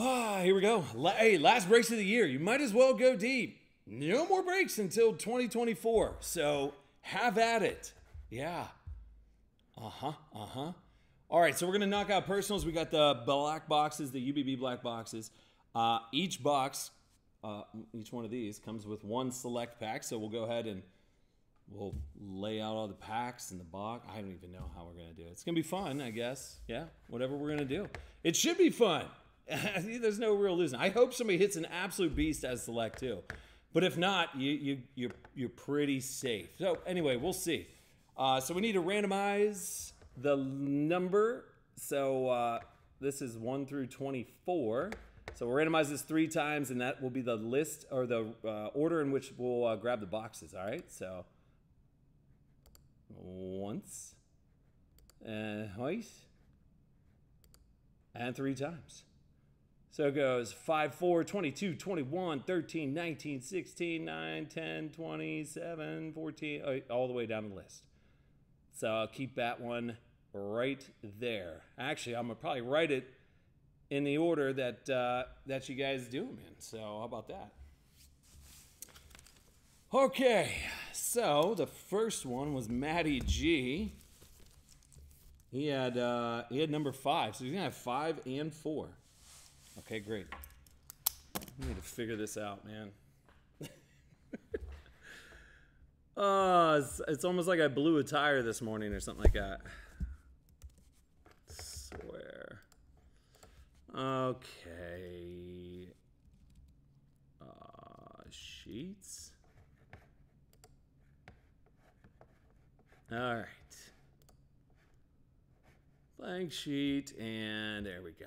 Ah, here we go. Hey, last breaks of the year. You might as well go deep. No more breaks until 2024. So have at it. Yeah. Uh huh. Uh huh. All right. So we're gonna knock out personals. We got the black boxes, the UBB black boxes. Uh, each box, uh, each one of these comes with one select pack. So we'll go ahead and we'll lay out all the packs in the box. I don't even know how we're gonna do it. It's gonna be fun, I guess. Yeah, whatever we're gonna do. It should be fun. There's no real losing. I hope somebody hits an absolute beast as select too. But if not, you you you're you're pretty safe. So anyway, we'll see. Uh, so we need to randomize the number. So uh, this is one through twenty-four. So we'll randomize this three times, and that will be the list or the uh, order in which we'll uh, grab the boxes. All right. So once, and twice, and three times. So it goes 5, 4, 22, 21, 13, 19, 16, 9, 10, 27, 14, uh, all the way down the list. So I'll keep that one right there. Actually, I'm going to probably write it in the order that, uh, that you guys do them in. So how about that? Okay, so the first one was Matty G. He had uh, he had number five, so he's gonna have five and four. Okay, great. I need to figure this out, man. uh, it's, it's almost like I blew a tire this morning or something like that. Swear. Okay. Uh, sheets. All right. Blank sheet, and there we go.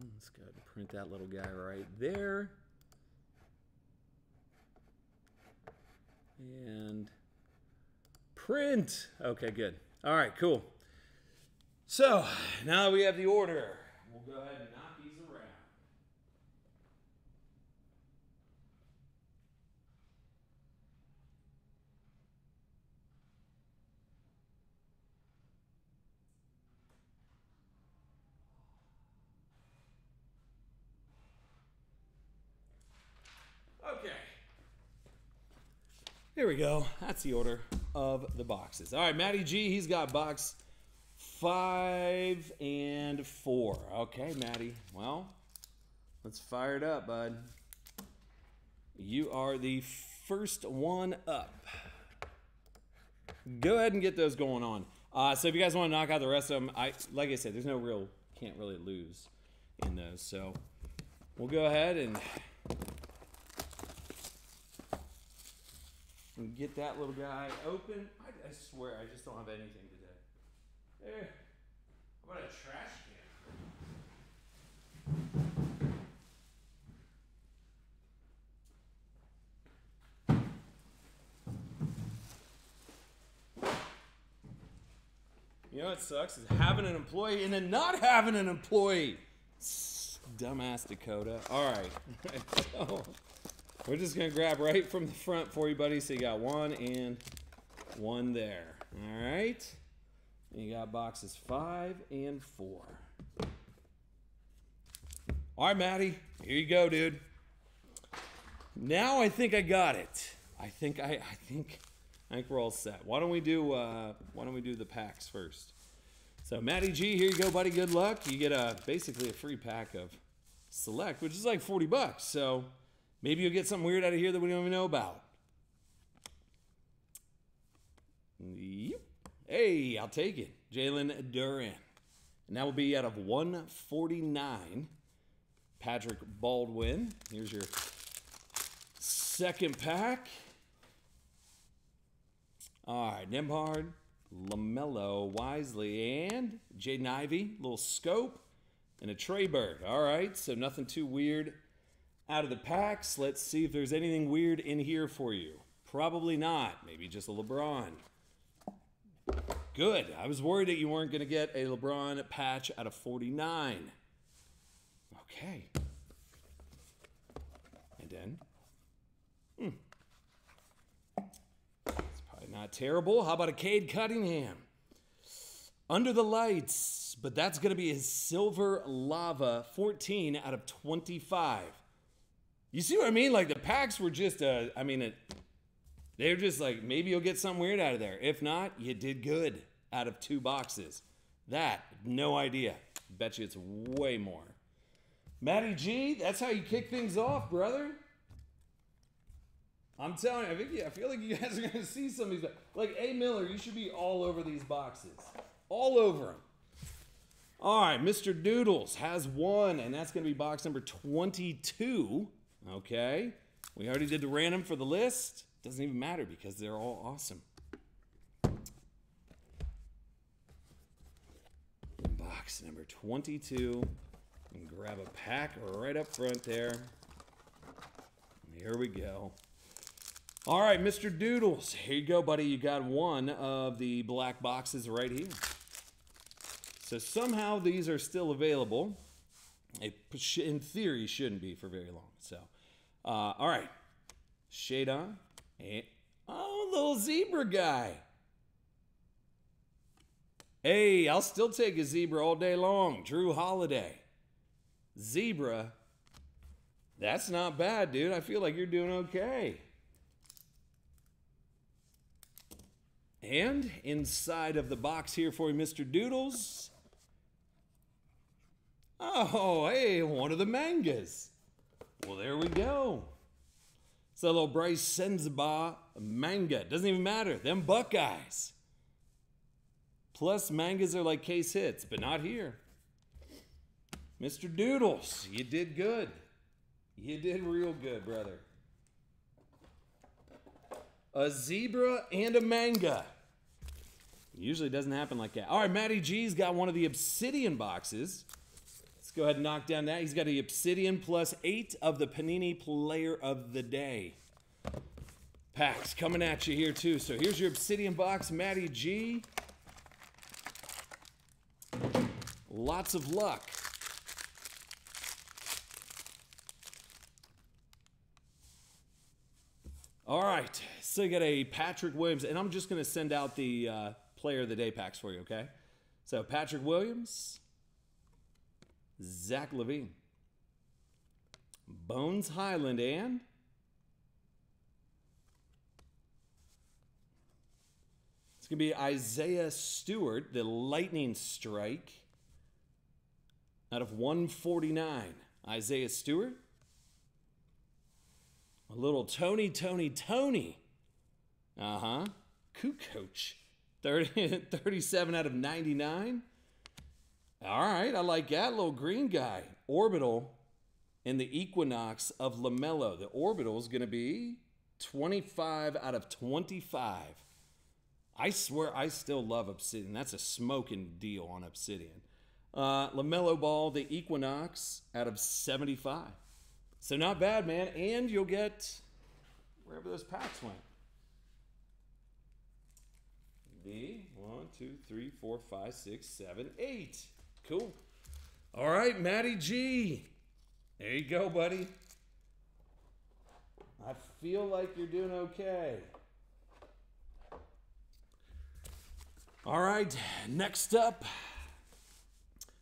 Let's go ahead and print that little guy right there. And print. Okay, good. All right, cool. So now that we have the order, we'll go ahead and knock these around. Okay. Here we go. That's the order of the boxes. All right, Matty G, he's got box five and four. Okay, Matty. Well, let's fire it up, bud. You are the first one up. Go ahead and get those going on. Uh, so if you guys want to knock out the rest of them, I like I said, there's no real can't really lose in those. So we'll go ahead and and get that little guy open. I, I swear, I just don't have anything today. There. How about a trash can? You know what sucks is having an employee and then not having an employee. Dumbass Dakota. All right. so, we're just gonna grab right from the front for you, buddy. So you got one and one there. All right. And you got boxes five and four. All right, Maddie. Here you go, dude. Now I think I got it. I think I, I think I think we're all set. Why don't we do uh, Why don't we do the packs first? So Matty G, here you go, buddy. Good luck. You get a basically a free pack of Select, which is like forty bucks. So maybe you'll get something weird out of here that we don't even know about. Hey, I'll take it. Jalen Duren. And that will be out of 149. Patrick Baldwin. Here's your second pack. All right, Nembhard, LaMelo, Wisely, and Jaden Ivey. Little scope and a Trey Bird. All right, so nothing too weird out of the packs. Let's see if there's anything weird in here for you. Probably not. Maybe just a LeBron. Good. I was worried that you weren't going to get a LeBron patch out of 49. Okay. And then, hmm. It's probably not terrible. How about a Cade Cunningham? Under the Lights, but that's going to be his Silver Lava 14 out of 25. You see what I mean? Like the packs were just, uh, I mean, it, they were just like, maybe you'll get something weird out of there. If not, you did good out of two boxes. That, no idea. Bet you it's way more. Matty G, that's how you kick things off, brother. I'm telling you, I, think, I feel like you guys are going to see some of these. Like A. Miller, you should be all over these boxes. All over them. All right, Mr. Doodles has one, and that's going to be box number 22. Okay. We already did the random for the list. Doesn't even matter because they're all awesome. Box number 22. And grab a pack right up front there. Here we go. All right, Mr. Doodles. Here you go, buddy. You got one of the black boxes right here. So somehow these are still available. It, in theory, shouldn't be for very long. So, uh, all right. Shade on. And, oh, little zebra guy. Hey, I'll still take a zebra all day long. Jrue Holiday. Zebra. That's not bad, dude. I feel like you're doing okay. And inside of the box here for you, Mr. Doodles. Oh, hey, one of the mangas. Well, there we go. Little Brice Sensabaugh manga. Doesn't even matter. Them Buckeyes. Plus, mangas are like case hits, but not here. Mr. Doodles, you did good. You did real good, brother. A zebra and a manga. Usually doesn't happen like that. All right, Matty G's got one of the obsidian boxes. Go ahead and knock down that. He's got the obsidian plus eight of the Panini Player of the Day. Packs coming at you here too. So here's your obsidian box, Matty G. Lots of luck. All right, so you got a Patrick Williams, and I'm just going to send out the uh, Player of the Day packs for you, okay? So Patrick Williams, Zach LaVine, Bones Hyland, and it's going to be Isaiah Stewart, the Lightning Strike, out of 149. Isaiah Stewart. A little Tony, Tony, Tony. Uh huh. Kukoc. 30, 37 out of 99. All right, I like that little green guy. Orbital and the Equinox of LaMelo. The Orbital is going to be 25 out of 25. I swear I still love Obsidian. That's a smoking deal on Obsidian. Uh, Ball, the Equinox out of 75. So not bad, man. And you'll get wherever those packs went. B, one, two, three, four, five, six, seven, eight. Cool. All right, Matty G. There you go, buddy. I feel like you're doing okay. All right, next up,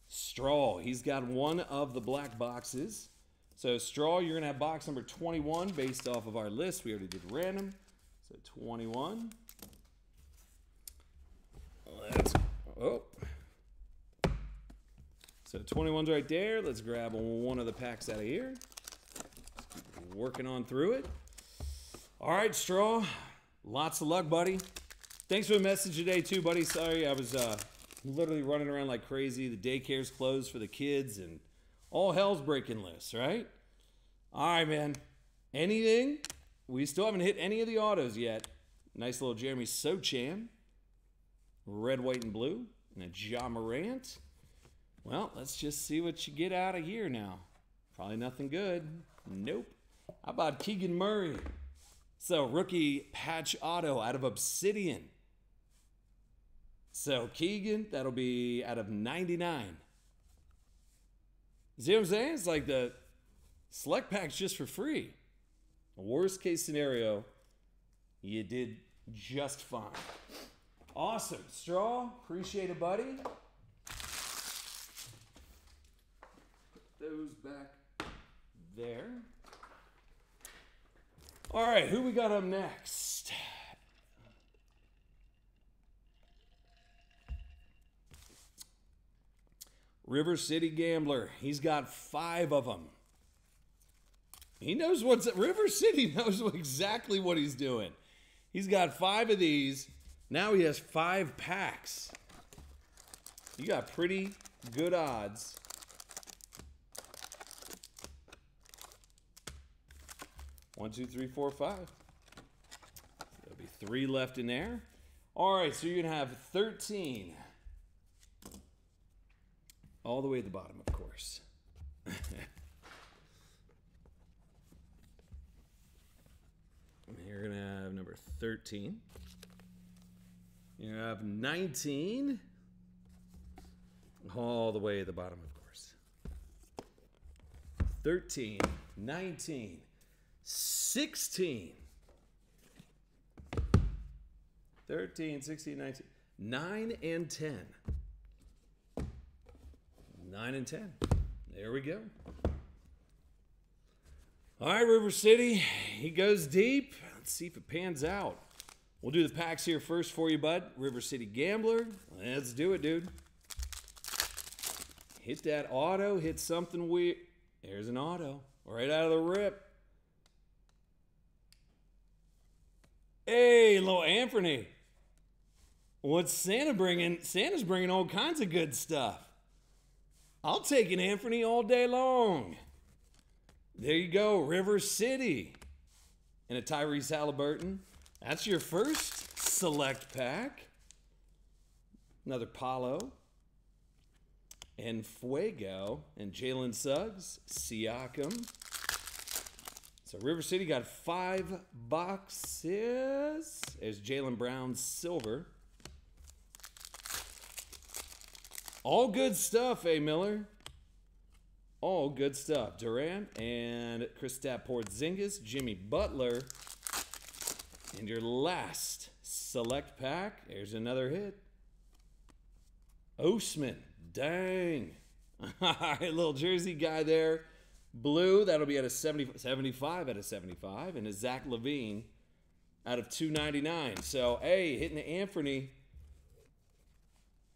Straw. He's got one of the black boxes. So, Straw, you're going to have box number 21 based off of our list. We already did random. So, 21. Let's, oh. So 21's right there. Let's grab one of the packs out of here. working on through it. All right, Straw. Lots of luck, buddy. Thanks for the message today, too, buddy. Sorry, I was uh, literally running around like crazy. The daycare's closed for the kids, and all hell's breaking loose, right? All right, man. Anything? We still haven't hit any of the autos yet. Nice little Jeremy Sochan red, white, and blue, and a Ja Morant. Well, let's just see what you get out of here now. Probably nothing good. Nope. How about Keegan Murray? So, rookie patch auto out of Obsidian. So, Keegan, that'll be out of 99. See what I'm saying? It's like the select pack's just for free. Worst case scenario, you did just fine. Awesome. Straw, appreciate it, buddy. Those back there. All right, who we got up next? River City Gambler. He's got five of them. He knows what's River City knows exactly what he's doing. He's got five of these. Now he has five packs. You got pretty good odds. One, two, three, four, five. There'll be three left in there. All right, so you're going to have 13. All the way at the bottom, of course. You're going to have number 13. You're going to have 19. All the way at the bottom, of course. 13, 19, 16. 13, 16, 19, 9 and 10. 9 and 10. There we go. All right, River City. He goes deep. Let's see if it pans out. We'll do the packs here first for you, bud. River City Gambler. Let's do it, dude. Hit that auto. Hit something weird. There's an auto. Right out of the rip. Hey, little Anthony. What's Santa bringing? Santa's bringing all kinds of good stuff. I'll take an Anthony all day long. There you go, River City and a Tyrese Halliburton. That's your first select pack. Another Paolo and Fuego and Jalen Suggs, Siakam. So River City got five boxes. There's Jaylen Brown silver. All good stuff, eh, Miller? All good stuff. Durant and Kristaps Porzingis, Jimmy Butler. And your last select pack, there's another hit. Osman, dang. All right, little jersey guy there. Blue, that'll be at a 70, 75 out of 75. And a Zach LaVine out of 299. So, hey, hitting the Anthony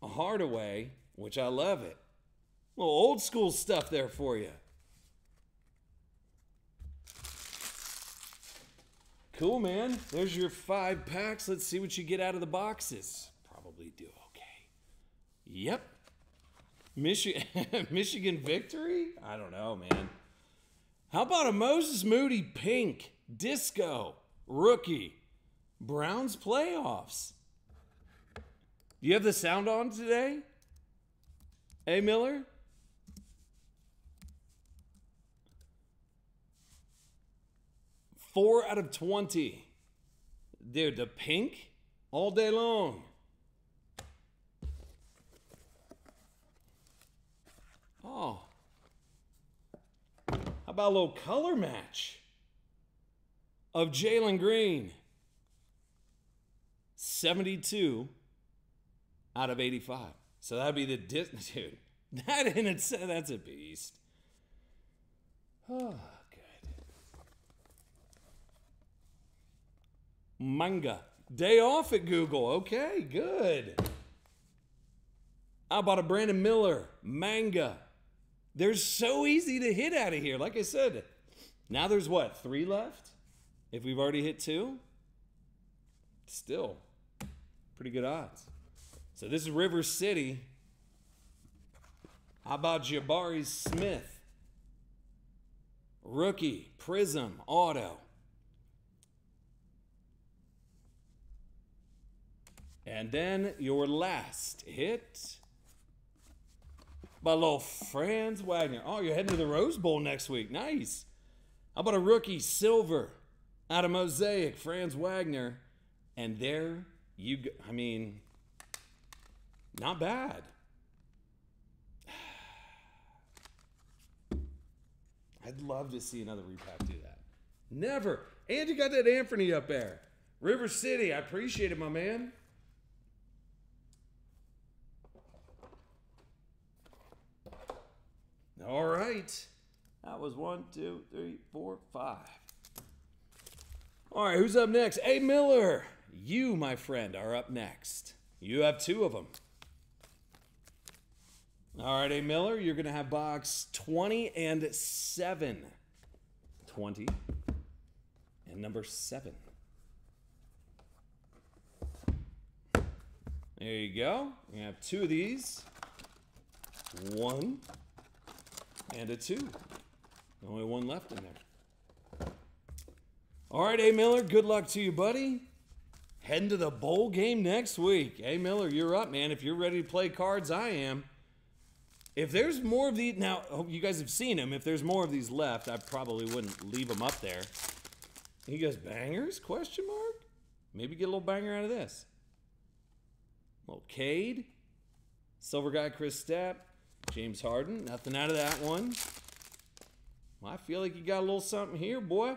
a Hardaway, which I love it little old school stuff there for you. Cool, man. There's your five packs. Let's see what you get out of the boxes. Probably do okay. Yep. Michigan, Michigan victory? I don't know, man. How about a Moses Moody pink disco rookie? Browns playoffs. Do you have the sound on today? Hey, Miller? Four out of 20. Dude, the pink all day long. Oh. How about a little color match of Jalen Green? 72 out of 85. So that'd be the dude. That in itself, that's a beast. Oh. good. Manga. Day off at Google. Okay, good. How about a Brandon Miller? Manga. They're so easy to hit out of here. Like I said, now there's what, three left? If we've already hit two? Still, pretty good odds. So this is River City. How about Jabari Smith? Rookie, Prism, Auto. And then your last hit by little Franz Wagner. Oh, you're heading to the Rose Bowl next week. Nice. How about a rookie silver out of Mosaic, Franz Wagner? And there you go. I mean, not bad. I'd love to see another repack do that. Never. And you got that Anthony up there. River City, I appreciate it, my man. Right. That was one, two, three, four, five. All right, who's up next? A. Miller. You, my friend, are up next. You have two of them. All right, A. Miller, you're going to have box 20 and 7. 20 and number 7. There you go. You have two of these. One and a two. Only one left in there. All right, A. Miller, good luck to you, buddy. Heading to the bowl game next week. A. Miller, you're up, man. If you're ready to play cards, I am. If there's more of these, now, you guys have seen them. If there's more of these left, I probably wouldn't leave them up there. He goes, bangers? Question mark? Maybe get a little banger out of this. Little Cade. Silver Guy Chris Stepp. James Harden. Nothing out of that one. Well, I feel like you got a little something here, boy.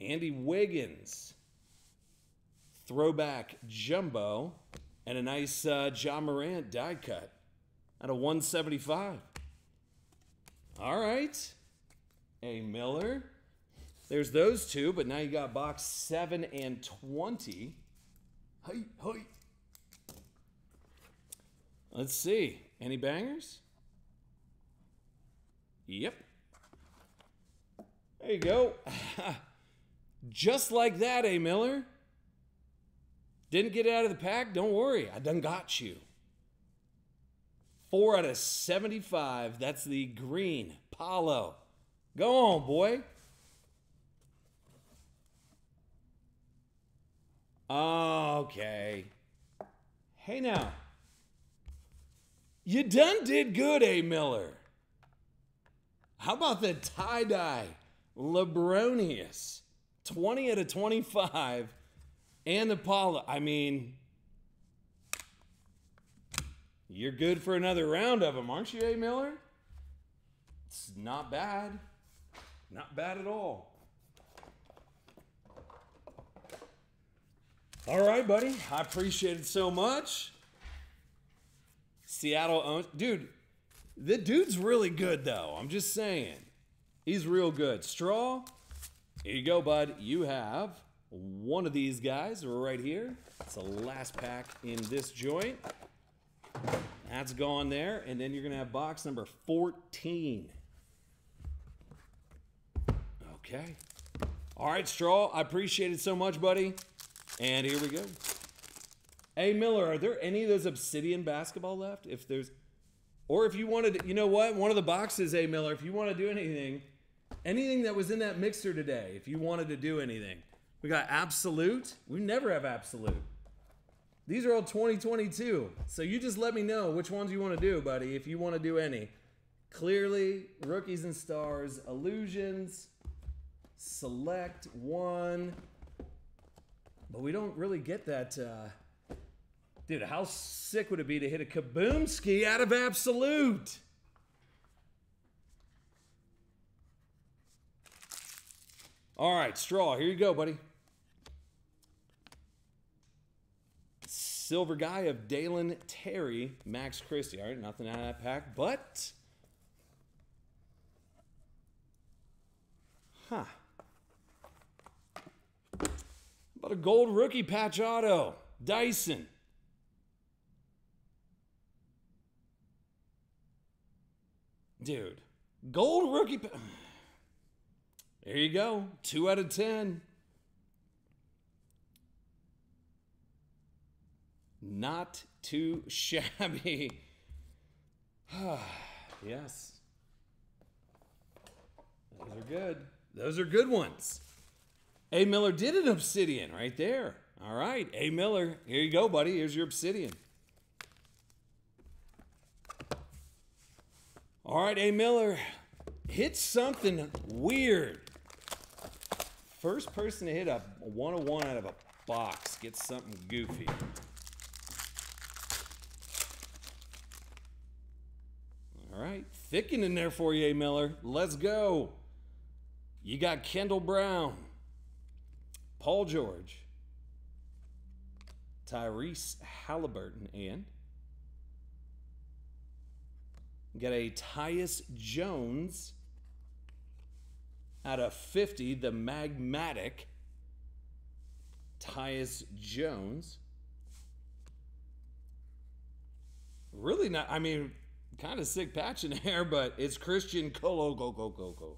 Andy Wiggins. Throwback jumbo. And a nice uh, Ja Morant die cut at a 175. All right. A Miller. There's those two, but now you got box 7 and 20. Hey, hey. Let's see. Any bangers? Yep. There you go. Just like that, A. Miller. Didn't get it out of the pack? Don't worry. I done got you. Four out of 75. That's the green. Paolo. Go on, boy. Okay. Hey now. You done did good, A. Miller. How about the tie dye? Lebronius. 20 out of 25. And the Paolo. I mean, you're good for another round of them, aren't you, A. Miller? It's not bad. Not bad at all. All right, buddy. I appreciate it so much. Seattle owns. Dude, the dude's really good, though. I'm just saying. He's real good. Straw, here you go, bud. You have one of these guys right here. It's the last pack in this joint. That's gone there. And then you're going to have box number 14. Okay. All right, Straw. I appreciate it so much, buddy. And here we go. Hey, Miller, are there any of those Obsidian basketball left? If there's, or if you wanted, to, you know what? One of the boxes, hey, Miller, if you want to do anything, anything that was in that mixer today, if you wanted to do anything, we got Absolute. We never have Absolute. These are all 2022. So you just let me know which ones you want to do, buddy, if you want to do any. Clearly, Rookies and Stars, Illusions, Select, One, but we don't really get that. Uh, dude, how sick would it be to hit a kaboom ski out of absolute? All right, straw. Here you go, buddy. Silver guy of Dalen Terry, Max Christie. All right, nothing out of that pack, but. Huh. About a gold rookie patch auto? Dyson. Dude, gold rookie. There you go. Two out of ten. Not too shabby. yes. Those are good. Those are good ones. A. Miller did an obsidian right there. All right, A. Miller, here you go, buddy. Here's your obsidian. All right, A. Miller, hit something weird. First person to hit a 101 out of a box gets something goofy. All right, thicken in there for you, A. Miller. Let's go. You got Kendall Brown. Paul George, Tyrese Halliburton, and Got a Tyus Jones out of 50, the Magmatic. Tyus Jones. Really not, I mean, kind of sick patch in there, but it's Christian Colo Go Go Go Go.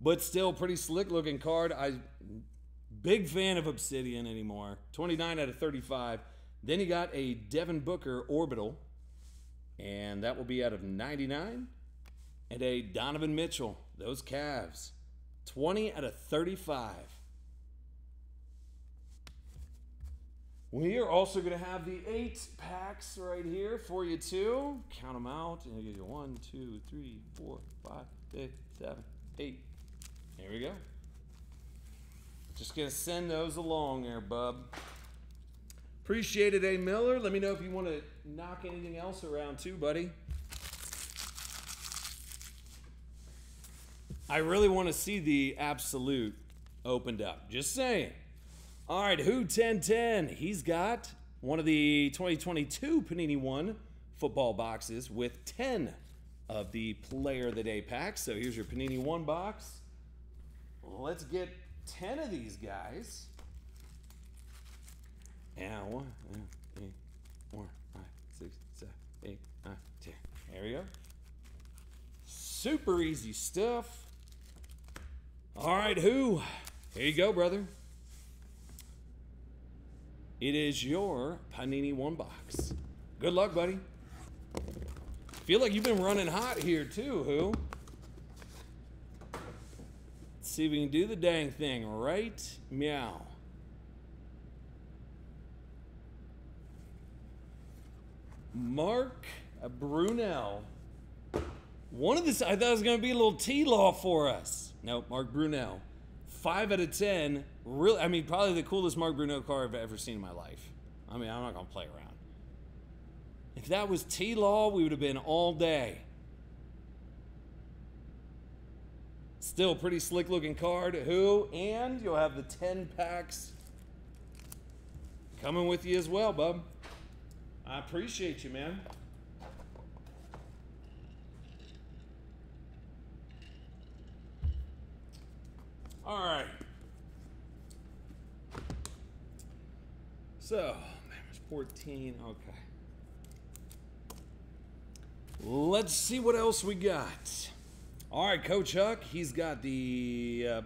But still pretty slick looking card. I big fan of Obsidian anymore. 29 out of 35. Then you got a Devin Booker Orbital, and that will be out of 99. And a Donovan Mitchell, those Cavs, 20 out of 35. We are also going to have the eight packs right here for you too. Count them out. And you one, two, three, four, five, six, seven, eight. Here we go. Just gonna send those along there, bub. Appreciate it, A. Miller. Let me know if you want to knock anything else around too, buddy. I really want to see the absolute opened up. Just saying. All right, who 1010? He's got one of the 2022 Panini One football boxes with 10 of the Player of the Day packs. So here's your Panini One box. Let's get 10 of these guys. Yeah, one, two, three, four, five, six, seven, eight, nine, ten. There we go. Super easy stuff. All right, who? Here you go, brother. It is your Panini One box. Good luck, buddy. Feel like you've been running hot here too, who? Let's see if we can do the dang thing, right? Meow. Mark Brunell. One of this, I thought it was going to be a little T law for us. Nope, Mark Brunell. Five out of ten. Really, I mean, probably the coolest Mark Brunell car I've ever seen in my life. I mean, I'm not going to play around. If that was T law, we would have been all day. Still pretty slick looking card. Who? And you'll have the 10 packs coming with you as well, bub. I appreciate you, man. All right. So, man, 14. Okay. Let's see what else we got. All right, Coach Huck, he's got the uh,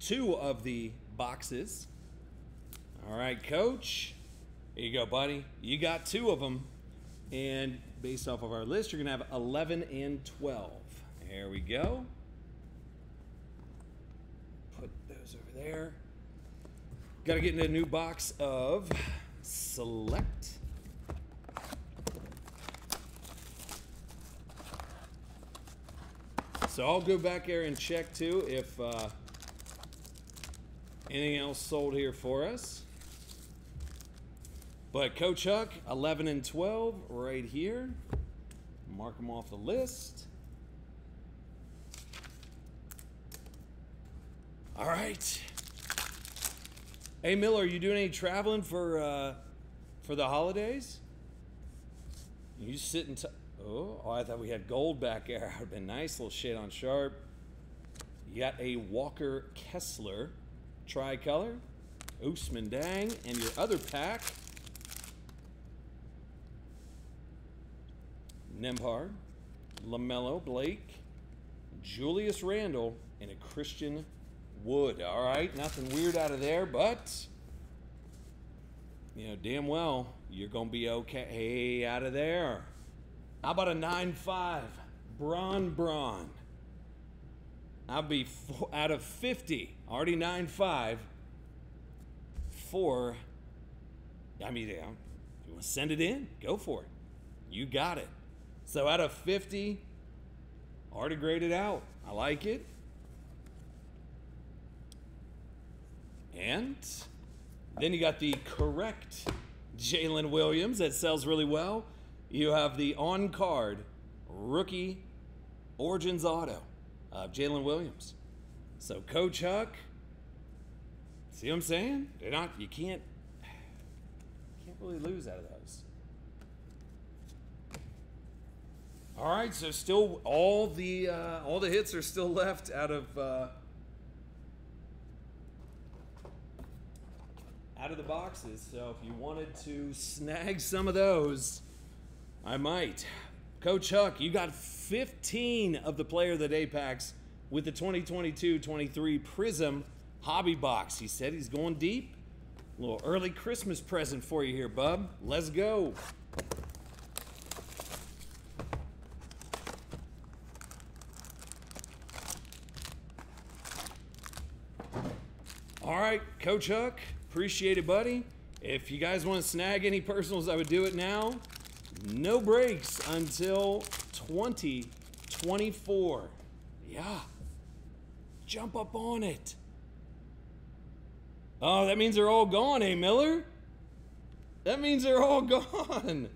two of the boxes. All right, Coach. You go, buddy. You got two of them. And based off of our list, you're going to have 11 and 12. There we go. Put those over there. Got to get into a new box of Select. So I'll go back there and check too if uh, anything else sold here for us. But Coach Huck, 11 and 12 right here. Mark them off the list. All right. Hey Miller, are you doing any traveling for uh, for the holidays? You sitting? Oh, oh, I thought we had gold back there. Would have been nice little shade on sharp. You got a Walker Kessler tricolor, Ousmane Dieng, and your other pack Nembhard, LaMelo Blake, Julius Randle, and a Christian Wood. All right, nothing weird out of there, but you know damn well you're gonna be okay hey, out of there. How about a 9-5 Bron Bron? I'll be four, out of 50, already 9-5 Four. I mean, you want to send it in? Go for it. You got it. So out of 50, already graded out. I like it. And then you got the correct Jalen Williams that sells really well. You have the on card rookie Origins Auto of Jalen Williams. So Coach Huck, see what I'm saying? They're not. You can't. Can't really lose out of those. All right, so still all the uh, all the hits are still left out of uh, out of the boxes. So if you wanted to snag some of those, I might. Coach Huck, you got 15 of the Player of the Day packs with the 2022-23 Prism Hobby Box. He said he's going deep. A little early Christmas present for you here, bub. Let's go. All right, Coach Huck, appreciate it, buddy. If you guys want to snag any personals, I would do it now. No breaks until 2024. Yeah. Jump up on it. Oh, that means they're all gone, eh, Miller? That means they're all gone.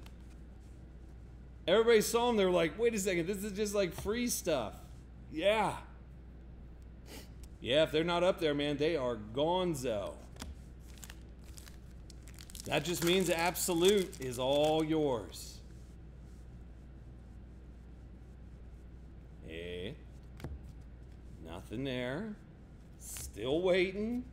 Everybody saw them, they were like, wait a second, this is just like free stuff. Yeah. Yeah, if they're not up there, man, they are gonzo. That just means absolute is all yours. Hey, nothing there. Still waiting.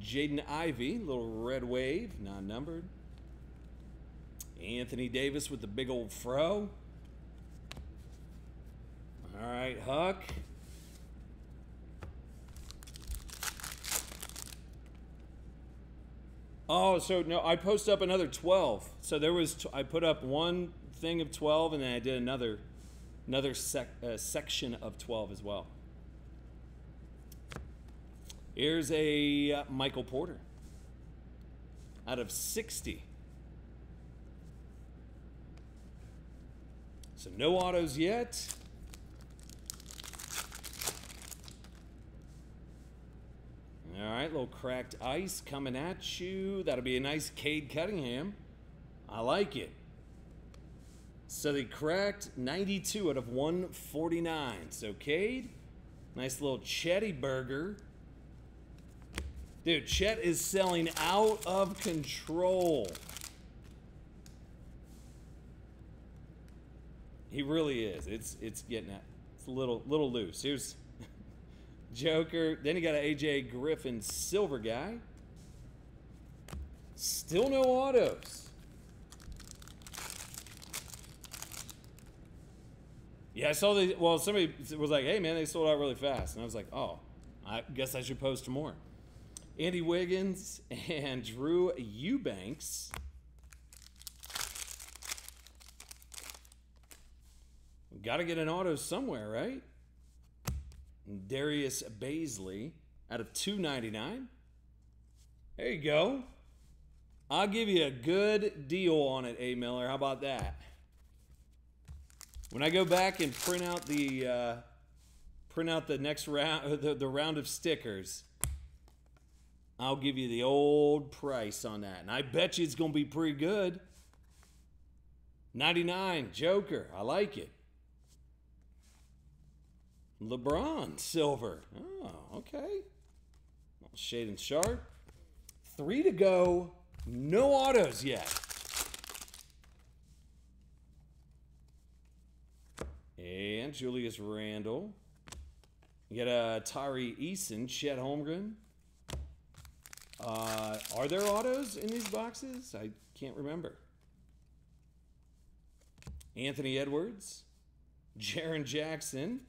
Jaden Ivey, little red wave, non numbered. Anthony Davis with the big old fro. All right, Huck. Oh, so no, I post up another 12. So there was, I put up one thing of 12 and then I did another, another sec, uh, section of 12 as well. Here's a uh, Michael Porter out of 60. So no autos yet. All right, little cracked ice coming at you. That'll be a nice Cade Cunningham. I like it. So they cracked 92 out of 149. So Cade, nice little Chetty burger. Dude, Chet is selling out of control. He really is. It's it's getting at it's a little little loose. Here's Joker. Then you got an AJ Griffin silver guy. Still no autos. Yeah, I saw the well. Somebody was like, "Hey, man, they sold out really fast," and I was like, "Oh, I guess I should post more." Andy Wiggins and Drew Eubanks. Got to get an auto somewhere, right? Darius Bazley out of 299. There you go. I'll give you a good deal on it, A. Miller. How about that? When I go back and print out the uh, print out the next round, the, the round of stickers, I'll give you the old price on that, and I bet you it's to be pretty good. 99 Joker, I like it. LeBron, silver. Oh, okay. Shade and sharp. Three to go. No autos yet. And Julius Randle. You got a uh, Tari Eason, Chet Holmgren. Uh, are there autos in these boxes? I can't remember. Anthony Edwards, Jaren Jackson,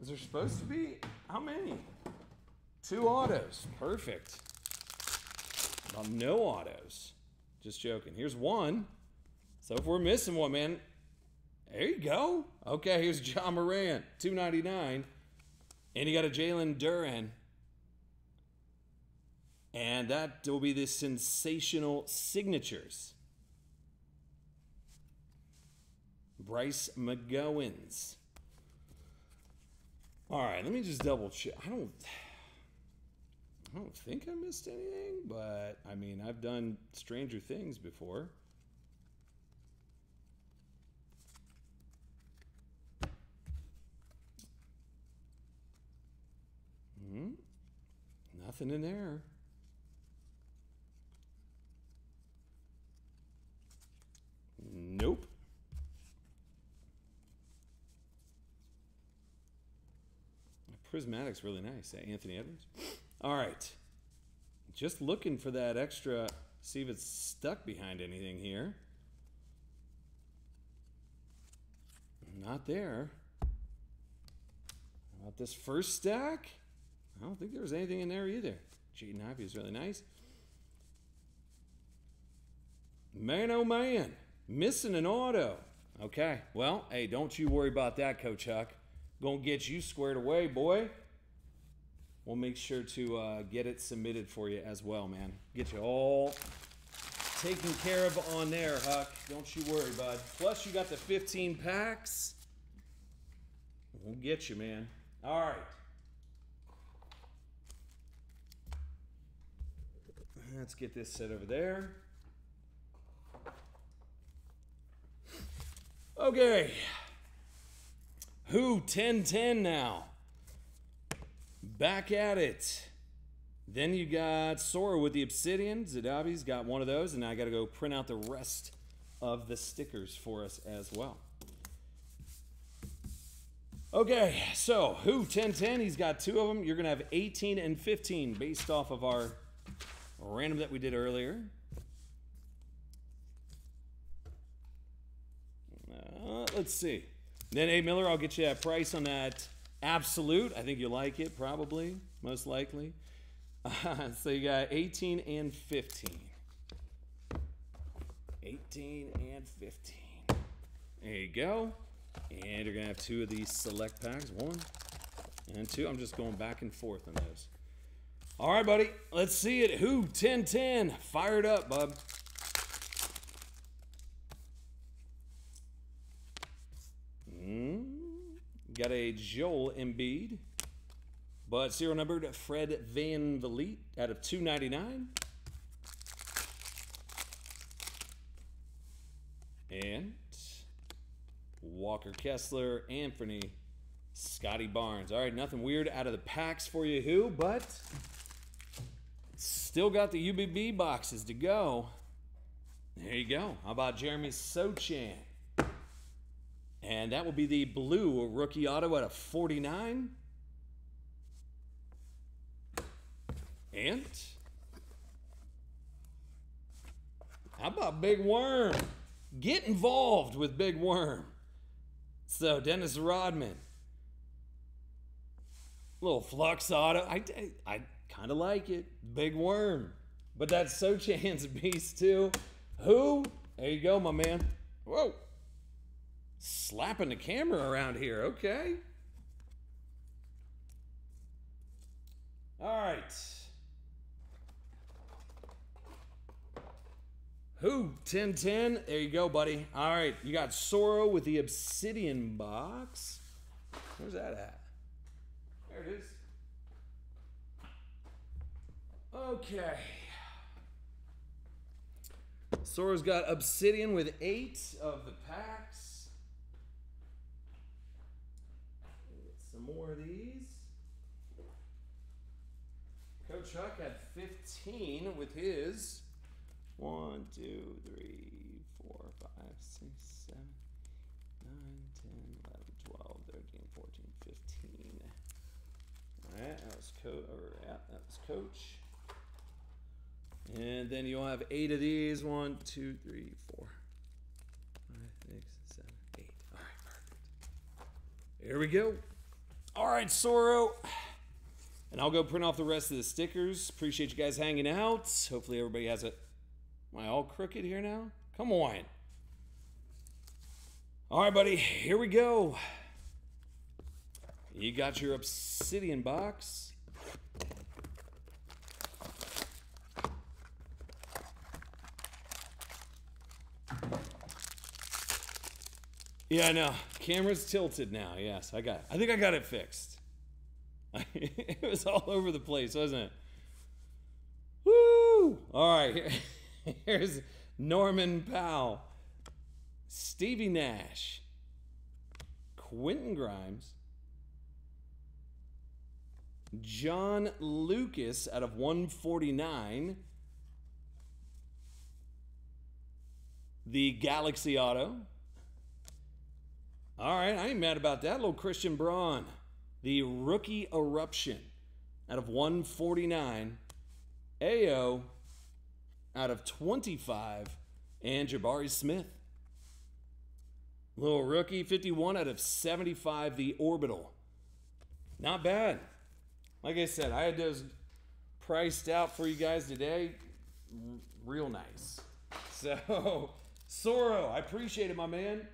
is there supposed to be? How many? Two autos. Perfect. No autos. Just joking. Here's one. So if we're missing one, man, there you go. Okay, here's Ja Morant, 299. And you got a Jalen Duren. And that will be the sensational signatures. Bryce McGowens. All right, let me just double check. I don't. I don't think I missed anything, but I mean, I've done Stranger Things before. Hmm. Nothing in there. Nope. Prismatic's really nice. eh, Anthony Edwards. All right. Just looking for that extra. See if it's stuck behind anything here. Not there. How about this first stack? I don't think there was anything in there either. Jaden Ivey is really nice. Man, oh man, missing an auto. Okay, well, hey, don't you worry about that, Coach Huck. Gonna get you squared away, boy. We'll make sure to uh, get it submitted for you as well, man. Get you all taken care of on there, Huck. Don't you worry, bud. Plus, you got the 15 packs. We'll get you, man. All right. Let's get this set over there. Okay. Who 1010 now? Back at it. Then you got Sora with the Obsidian. Zadabi's got one of those, and I got to go print out the rest of the stickers for us as well. Okay, so who 1010? He's got two of them. You're going to have 18 and 15 based off of our random that we did earlier. Uh, let's see. Then, A. Miller, I'll get you that price on that absolute. I think you like it, probably, most likely. Uh, so you got 18 and 15. 18 and 15. There you go. And you're going to have two of these select packs. One and two. I'm just going back and forth on those. All right, buddy. Let's see it. Who 1010? Fired up, bub. Got a Joel Embiid. But serial numbered Fred VanVleet out of 299. And Walker Kessler, Anthony, Scottie Barnes. All right, nothing weird out of the packs for you, who, but still got the UBB boxes to go. There you go. How about Jeremy Sochan? And that will be the blue rookie auto at a 49. And how about Big Worm? Get involved with Big Worm. So Dennis Rodman, little flux auto. I, I, I kind of like it. Big Worm, but that's Sochan's beast too. Who? There you go, my man. Whoa, slapping the camera around here. Okay. All right. Who? 1010? There you go, buddy. All right, you got Soro with the obsidian box. Where's that at? There it is. Okay. Soro's got obsidian with eight of the packs. Get some more of these. Coach Chuck had 15 with his. 1, 2, 3, 4, 5, 6, 7, 9, 10, 11, 12, 13, 14, 15. Alright, that was yeah, that was coach. And then you'll have eight of these. One, two, three, four, five, six, seven, eight. Alright, perfect. Here we go. Alright, Soro. And I'll go print off the rest of the stickers. Appreciate you guys hanging out. Hopefully everybody has a Am I all crooked here now? Come on. All right, buddy, here we go. You got your obsidian box. Yeah, I know. Camera's tilted now. Yes, I got it. I think I got it fixed. it was all over the place, wasn't it? Woo! All right. Here's Norman Powell, Stevie Nash, Quentin Grimes, John Lucas out of 149, the Galaxy Auto. All right, I ain't mad about that. Little Christian Braun. The Rookie Eruption out of 149. AO out of 25. And Jabari Smith. Little rookie, 51 out of 75. The Orbital. Not bad. Like I said, I had those priced out for you guys today. Real nice. So, Soro, I appreciate it, my man.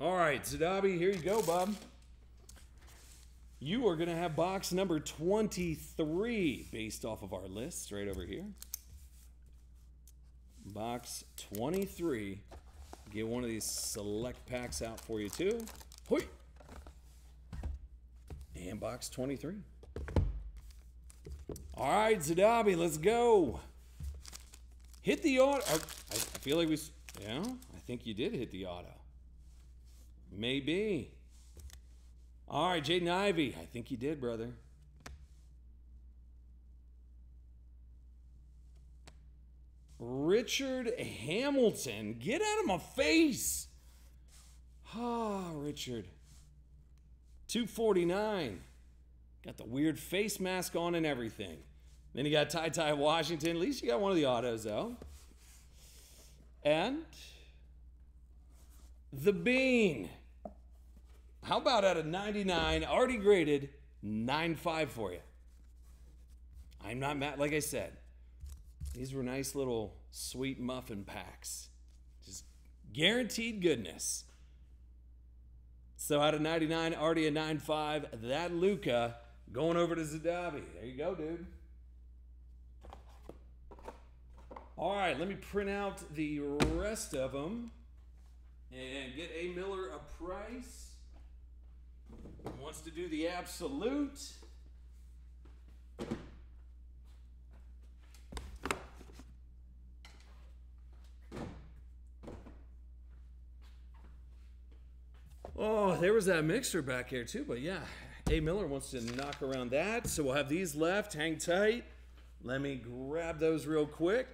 All right, Zadabi, here you go, bub. You are going to have box number 23 based off of our list right over here. Box 23. Get one of these select packs out for you, too. Hoi! And box 23. All right, Zadabi, let's go. Hit the auto. Oh, I feel like we, yeah, I think you did hit the auto. Maybe. All right, Jaden Ivey. I think you did, brother. Richard Hamilton. Get out of my face. Ah, oh, Richard. 249. Got the weird face mask on and everything. Then you got TyTy Washington. At least you got one of the autos, though. And the Bean. How about out of 99, already graded, 9.5 for you? I'm not mad. Like I said, these were nice little sweet muffin packs. Just guaranteed goodness. So out of 99, already a 9.5. That Luka going over to Zadabi. There you go, dude. All right, let me print out the rest of them and get A. Miller a price. Wants to do the absolute. Oh, there was that mixer back here too, but yeah, A. Miller wants to knock around that. So we'll have these left. Hang tight. Let me grab those real quick.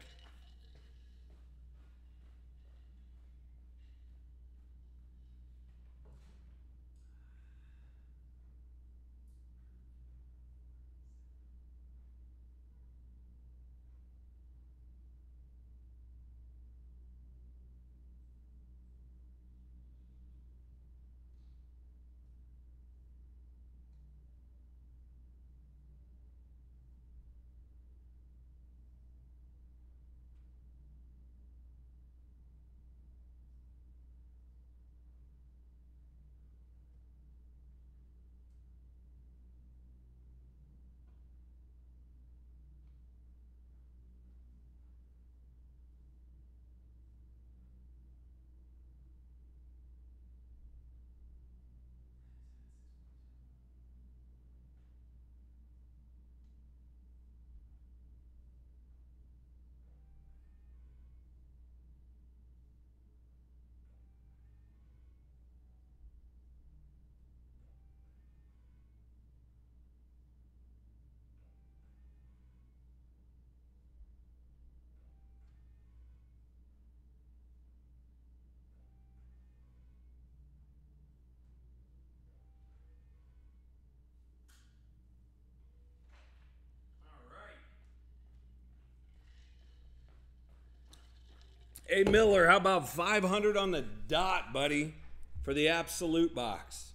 Hey, Miller, how about 500 on the dot, buddy, for the absolute box?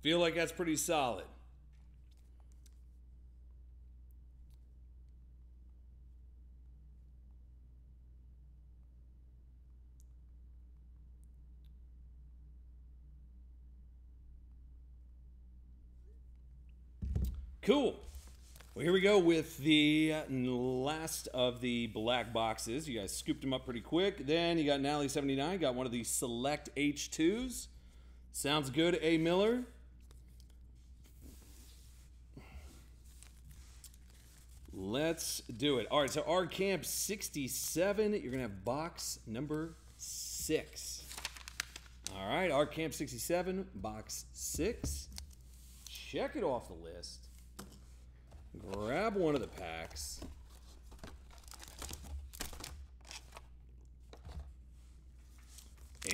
Feel like that's pretty solid. Cool. Well, here we go with the last of the black boxes. You guys scooped them up pretty quick. Then you got Nally 79, got one of the select H2s. Sounds good, A. Miller. Let's do it. All right, so our camp 67, you're going to have box number six. All right, our camp 67, box six. Check it off the list. Grab one of the packs.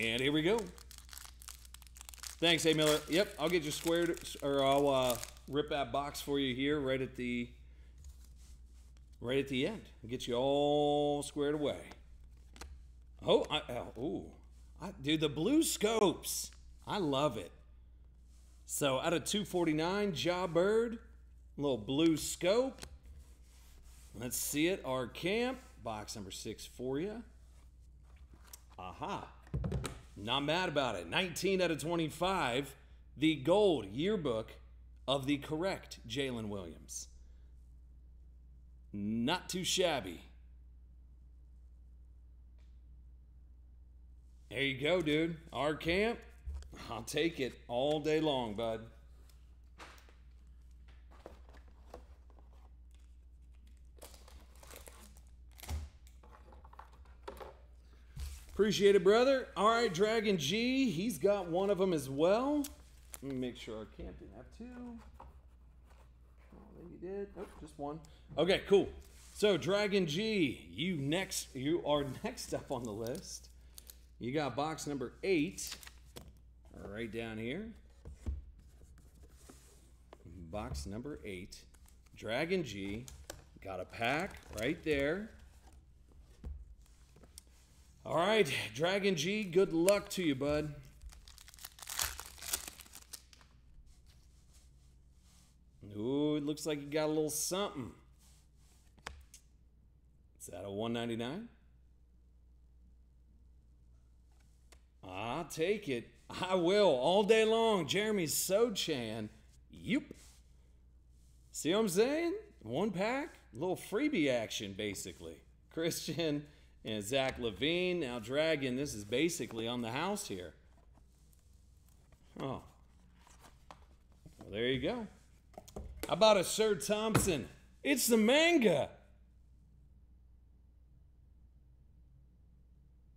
And here we go. Thanks, A Miller. Yep, I'll get you squared, or I'll uh, rip that box for you here right at the right at the end. Get you all squared away. Oh, I, oh, ooh. I, dude, the blue scopes. I love it. So out of 249, Jawbird, little blue scope. Let's see it. Our camp, box number six for you. Aha. Not mad about it. 19 out of 25, the gold yearbook of the correct Jalen Williams. Not too shabby. There you go, dude. Our camp. I'll take it all day long, bud. Appreciate it, brother. All right, Dragon G, he's got one of them as well. Let me make sure our camp didn't have two. Oh, you did. Nope, just one. Okay, cool. So, Dragon G, you next. You are next up on the list. You got box number eight, right down here. Box number eight, Dragon G. Got a pack right there. All right, Dragon G, good luck to you, bud. Ooh, it looks like you got a little something. Is that a 199? I'll take it. I will all day long. Jeremy Sochan. Yep. See what I'm saying? One pack, little freebie action, basically. Christian and Zach LaVine. Now, Dragon, this is basically on the house here. Oh. Well, there you go. How about a Sir Thompson? It's the manga.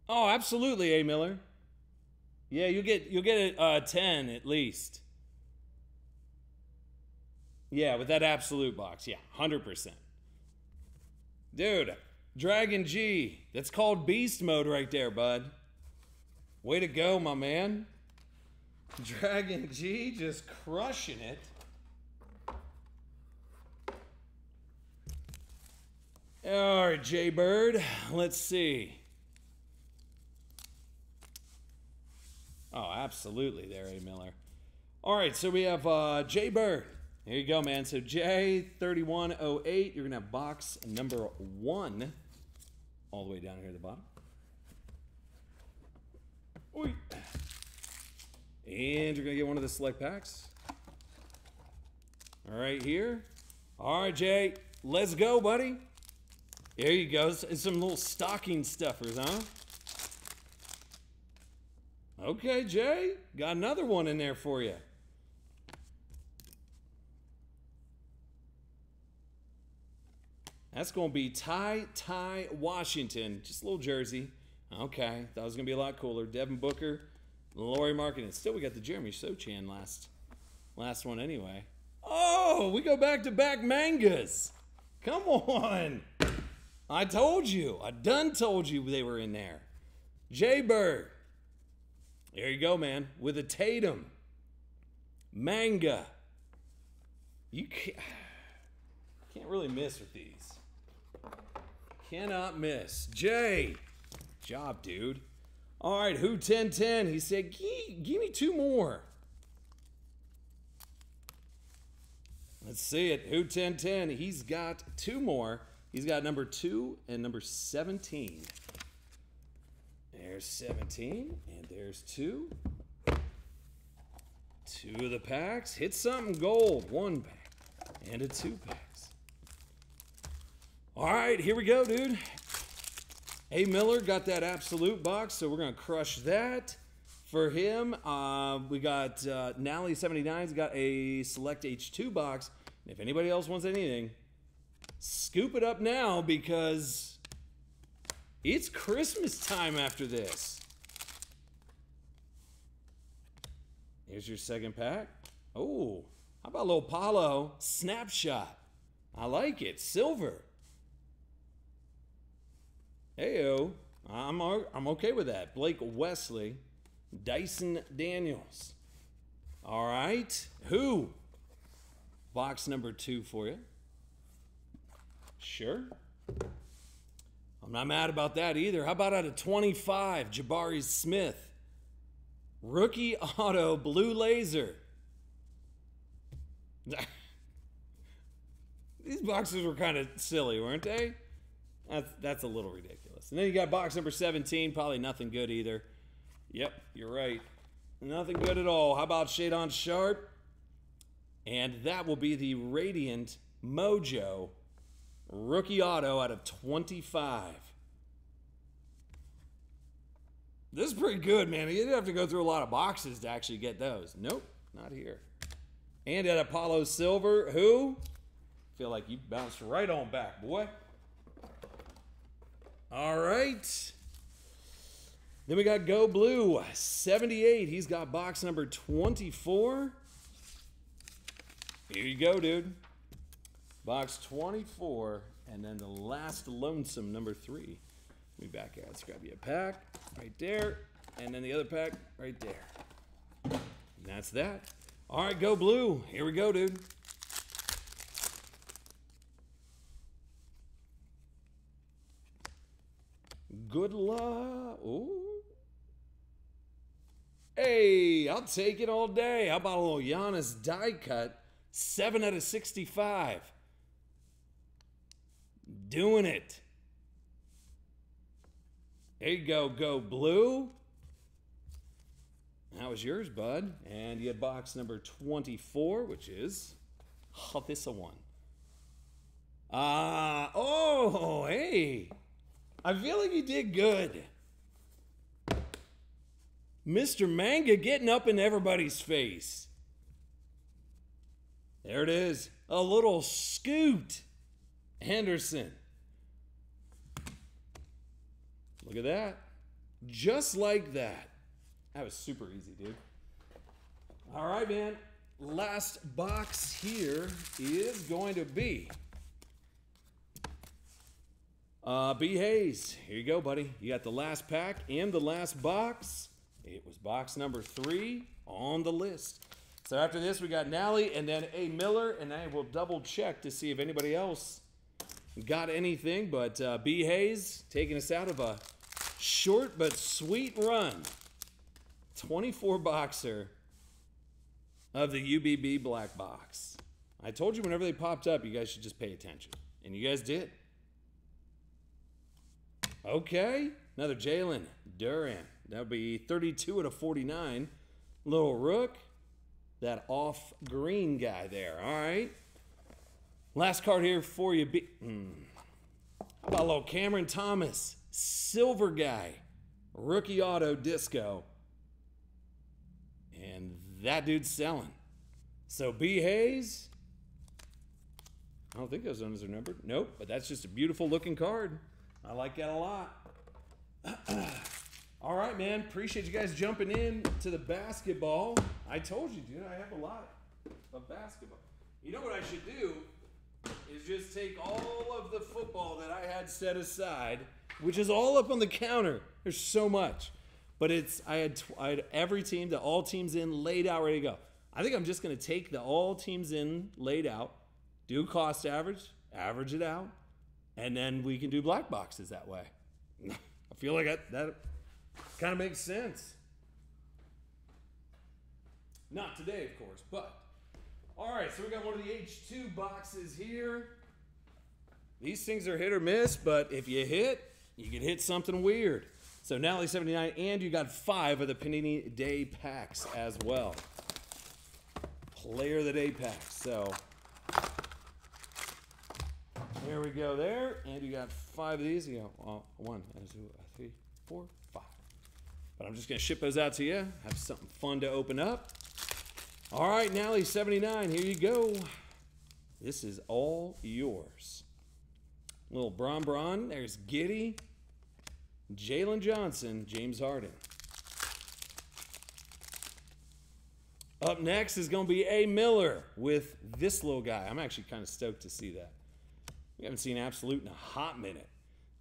Oh, absolutely, A. Miller. Yeah, you get you'll get a ten at least. Yeah, with that absolute box, yeah, hundred percent. Dude, Dragon G, that's called beast mode right there, bud. Way to go, my man. Dragon G just crushing it. All right, Jay Bird. Let's see. Oh, absolutely, there, A. Miller. All right, so we have uh, Jay Bird. Here you go, man. So J3108, you're going to have box number one all the way down here at the bottom. Oy. And you're going to get one of the select packs. All right, here. All right, Jay, let's go, buddy. There you go. Some little stocking stuffers, huh? Okay, Jay, got another one in there for you. That's going to be TyTy Washington, just a little jersey. Okay, that was going to be a lot cooler. Devin Booker, Lauri Markkanen. Still, we got the Jeremy Sochan last, last one anyway. Oh, we go back to back mangas. Come on. I told you. I done told you they were in there. Jay Bird. There you go, man. With a Tatum. Manga. You can't, can't really miss with these. Cannot miss. Jay. Job, dude. All right, who 1010? He said, give me two more. Let's see it. Who 1010? He's got two more. He's got number two and number 17. There's 17, and there's two. Two of the packs. Hit something gold. One pack and a two packs. All right, here we go, dude. A. Miller got that absolute box, so we're going to crush that. For him, uh, we got uh, Nally79's got a select H2 box. If anybody else wants anything, scoop it up now because it's Christmas time after this. Here's your second pack. Oh, how about a little Paolo snapshot? I like it. Silver. Heyo. I'm, I'm okay with that. Blake Wesley. Dyson Daniels. All right. Who? Box number two for you. Sure. I'm not mad about that either. How about out of 25, Jabari Smith? Rookie auto blue laser. These boxes were kind of silly, weren't they? That's, that's a little ridiculous. And then you got box number 17, probably nothing good either. Yep, you're right. Nothing good at all. How about Shaedon Sharpe? And that will be the Radiant Mojo rookie auto out of 25. This is pretty good, man. You didn't have to go through a lot of boxes to actually get those. Nope, not here. And at Apollo Silver, who? Feel like you bounced right on back, boy. All right. Then we got Go Blue, 78. He's got box number 24. Here you go, dude. Box 24. And then the last lonesome, number three. Me back out. Let's grab you a pack right there. And then the other pack right there. And that's that. All right, go blue. Here we go, dude. Good luck. Ooh. Hey, I'll take it all day. How about a little Giannis die cut? 7 out of 65. Doing it. There you go, go blue. How was yours, bud. And you had box number 24, which is oh, this a one. Ah, uh, oh, hey. I feel like you did good. Mr. Manga getting up in everybody's face. There it is. A little scoot. Henderson. Look at that. Just like that. That was super easy, dude. All right, man. Last box here is going to be uh, B. Hayes. Here you go, buddy. You got the last pack and the last box. It was box number three on the list. So after this, we got Nally and then A. Miller, and I will double check to see if anybody else got anything. But uh, B. Hayes taking us out of a short but sweet run. 24 boxer of the UBB black box. I told you whenever they popped up, you guys should just pay attention. And you guys did. Okay, another Jalen Duren. That would be 32 out of 49. Little Rook, that off green guy there. All right. Last card here for you. Be-. Hmm. How about little Cameron Thomas, silver guy, rookie auto disco. And that dude's selling. So B. Hayes. I don't think those numbers are numbered. Nope, but that's just a beautiful looking card. I like that a lot. All right, man. Appreciate you guys jumping in to the basketball. I told you, dude, I have a lot of basketball. You know what I should do is just take all of the football that I had set aside, which is all up on the counter. There's so much. But it's I had, I had every team, the all teams in laid out, ready to go. I think I'm just going to take the all teams in laid out, do cost average, average it out, and then we can do black boxes that way. I feel like that, that kind of makes sense. Not today, of course, but all right. So we got one of the H2 boxes here. These things are hit or miss, but if you hit, you can hit something weird. So Nally 79, and you got five of the Panini Day packs as well. Player of the Day packs. So there we go there. And you got five of these. You got uh, one, two, three, four, five. But I'm just going to ship those out to you. Have something fun to open up. All right, Nally 79, here you go. This is all yours. Little Bron Bron. There's Giddey. Jalen Johnson, James Harden. Up next is going to be A. Miller with this little guy. I'm actually kind of stoked to see that. We haven't seen absolute in a hot minute.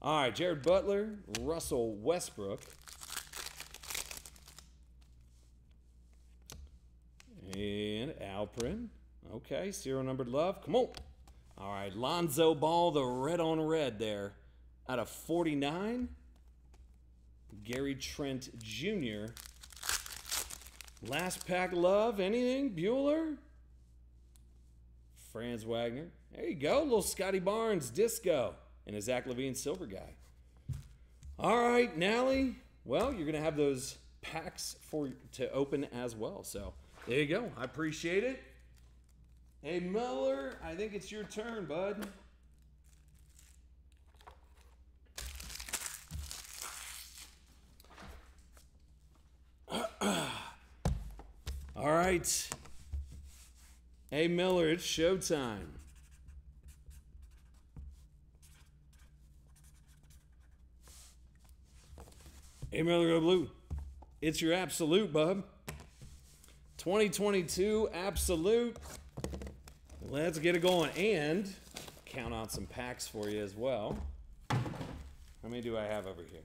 All right, Jared Butler, Russell Westbrook. And Alperen. Okay, serial numbered love. Come on. All right, Lonzo Ball, the red on red there. Out of 49. Gary Trent Jr. Last pack love. Anything? Bueller? Franz Wagner. There you go. Little Scottie Barnes disco and a Zach LaVine silver guy. All right, Nally. Well, you're going to have those packs for to open as well. So there you go. I appreciate it. Hey, Miller, I think it's your turn, bud. All right. Hey, Miller, it's showtime. Hey, Miller, go blue. It's your absolute, bub. 2022 absolute. Let's get it going and count out some packs for you as well. How many do I have over here?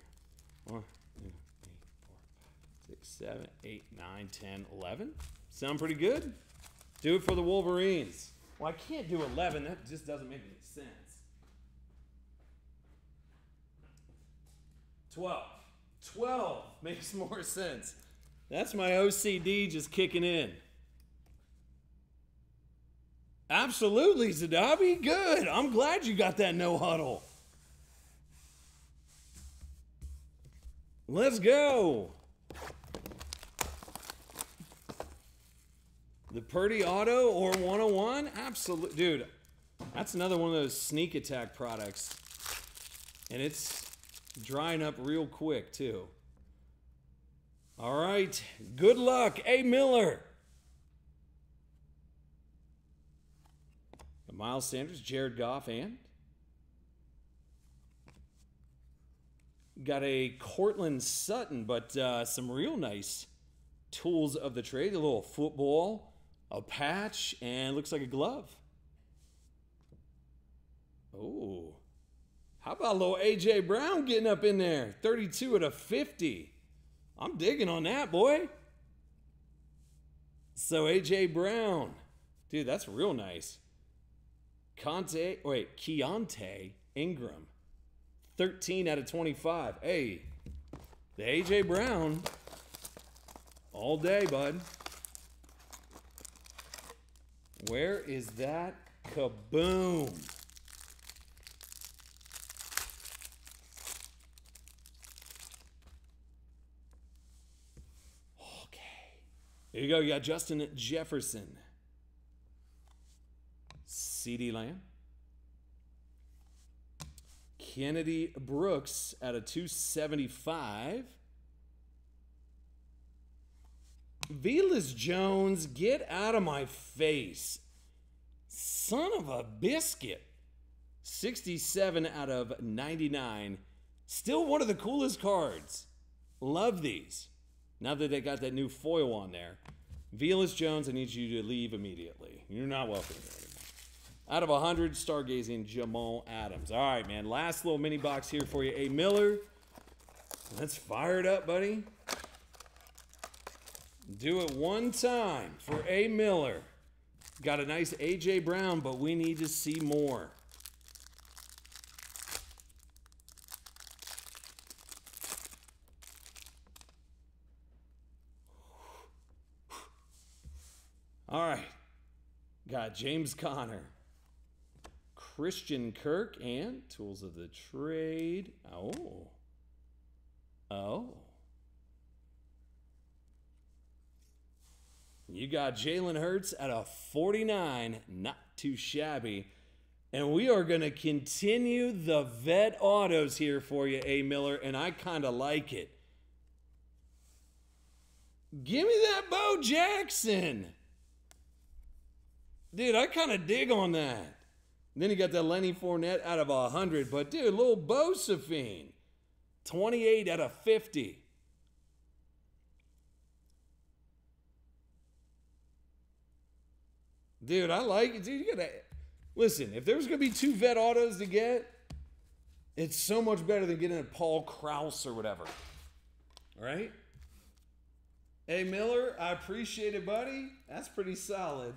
One, two, three, four, five, six, seven, eight, nine, ten, eleven. Sound pretty good? Do it for the Wolverines. Well, I can't do 11. That just doesn't make any sense. 12. 12 makes more sense. That's my OCD just kicking in. Absolutely, Zadabi. Good. I'm glad you got that no huddle. Let's go. The Purdy Auto or 101? Absolutely. Dude, that's another one of those sneak attack products. And it's drying up real quick, too. All right. Good luck. A. Miller. Miles Sanders, Jared Goff, and got a Courtland Sutton, but uh, some real nice tools of the trade. A little football, a patch, and looks like a glove. Oh, how about little AJ Brown getting up in there? 32 out of 50. I'm digging on that, boy. So AJ Brown, dude, that's real nice. Conte, wait, Keaontay Ingram, 13 out of 25. Hey, the AJ Brown, all day, bud. Where is that kaboom? There you go. You got Justin Jefferson. CeeDee Lamb. Kennedy Brooks at a 275. Velus Jones, get out of my face. Son of a biscuit. 67 out of 99. Still one of the coolest cards. Love these. Now that they got that new foil on there. Velus Jones, I need you to leave immediately. You're not welcome here anymore. Out of 100, stargazing Jamal Adams. All right, man. Last little mini box here for you. A Miller. Let's fire it up, buddy. Do it one time for A Miller. Got a nice AJ Brown, but we need to see more. All right. Got James Conner, Christian Kirk, and Tools of the Trade. Oh. Oh. You got Jalen Hurts at a 49, not too shabby. And we are going to continue the vet autos here for you, A. Miller, and I kind of like it. Give me that Bo Jackson. Dude, I kind of dig on that. then you got that Lenny Fournette out of 100. But, dude, little Bosephine, 28 out of 50. Dude, I like it. Dude, you gotta Listen, if there's to be two vet autos to get, it's so much better than getting a Paul Krause or whatever. All right? Hey, Miller, I appreciate it, buddy. That's pretty solid.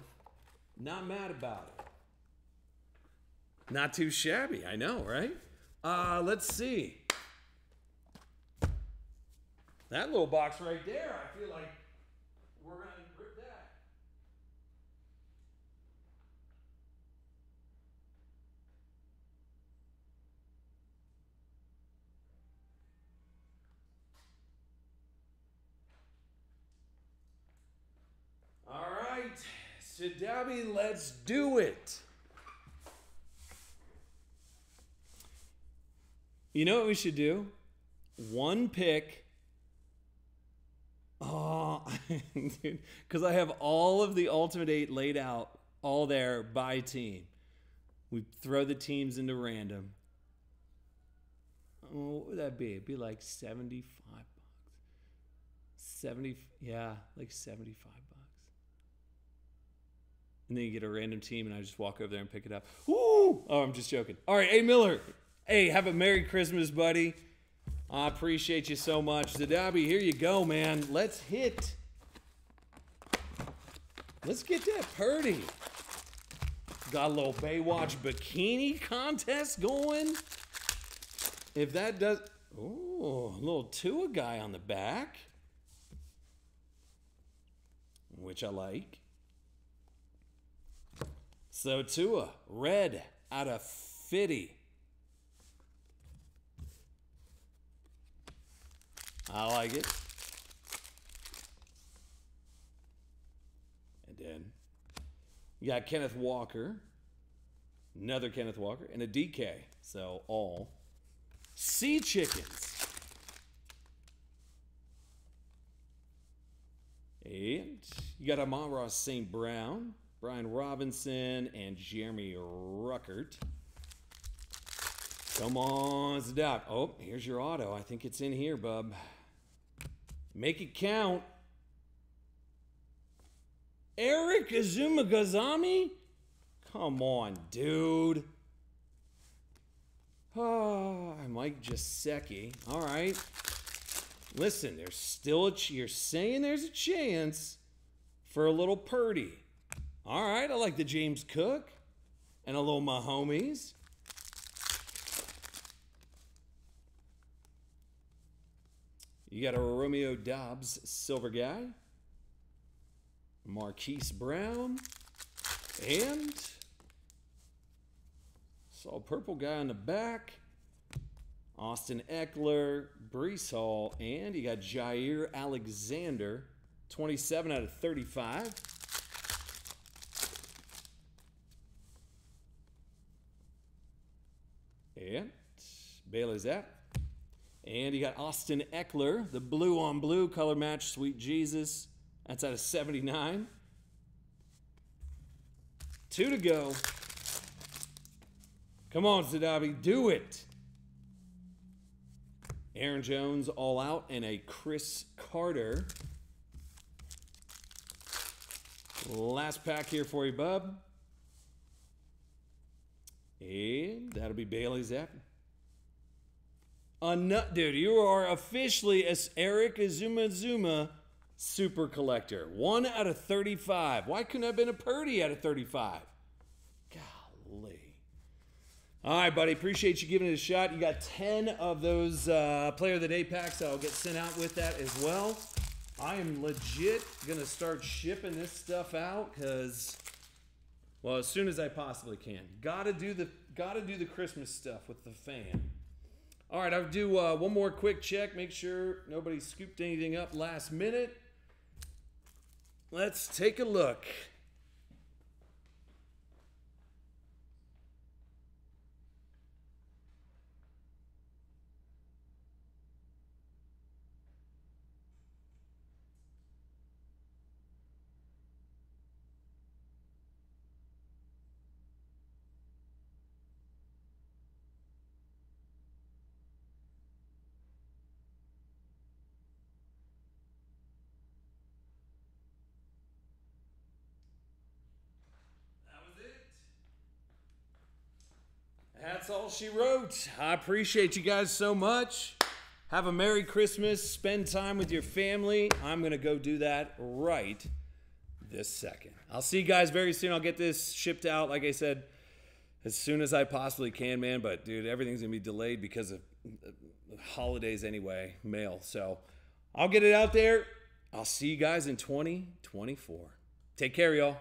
Not mad about it. Not too shabby, I know, right? Uh, let's see. That little box right there, I feel like we're going to rip that. All right, Zadabi, let's do it. You know what we should do? One pick. Oh, because I have all of the Ultimate Eight laid out, all there by team. We throw the teams into random. Oh, what would that be? It'd be like 75 bucks. 70, yeah, like 75 bucks. And then you get a random team, and I just walk over there and pick it up. Oh, I'm just joking. All right, hey, Miller. Hey, have a Merry Christmas, buddy. I appreciate you so much. Zadabi, here you go, man. Let's hit. Let's get that Purdy. Got a little Baywatch bikini contest going. If that does. Oh, a little Tua guy on the back. Which I like. So Tua, red out of 50. I like it. And then you got Kenneth Walker, another Kenneth Walker, and a DK. So all sea chickens. And you got Amon-Ra St. Brown, Brian Robinson, and Jeremy Ruckert. Come on, Zadok. Oh, here's your auto. I think it's in here, bub. Make it count. Eric Azumagazami? Come on, dude. Oh, Mike Gesicki. All right. Listen, there's still a you're saying there's a chance for a little Purdy. All right, I like the James Cook and a little Mahomes. You got a Romeo Doubs silver guy, Marquise Brown, and saw a purple guy on the back. Austin Ekeler, Breece Hall, and you got Jaire Alexander, 27 out of 35. And Bailey Zappe. And you got Austin Ekeler, the blue on blue color match, Sweet Jesus. That's out of 79. Two to go. Come on, Zadabi, do it. Aaron Jones all out and a Cris Carter. Last pack here for you, bub. And that'll be Bailey Zappe. A nut, dude. You are officially a Eric Azuma Zuma super collector. One out of 35. Why couldn't I have been a Purdy out of 35? Golly. All right, buddy. Appreciate you giving it a shot. You got 10 of those uh, Player of the Day packs. I'll get sent out with that as well. I am legit going to start shipping this stuff out because, well, as soon as I possibly can. Gotta do the, gotta do the Christmas stuff with the fan. All right, I'll do uh, one more quick check. Make sure nobody scooped anything up last minute. Let's take a look. All she wrote. I appreciate you guys so much. Have a Merry Christmas. Spend time with your family. I'm going to go do that right this second. I'll see you guys very soon. I'll get this shipped out, like I said, as soon as I possibly can, man. But, dude, everything's going to be delayed because of uh, holidays anyway, mail. So I'll get it out there. I'll see you guys in 2024. Take care, y'all.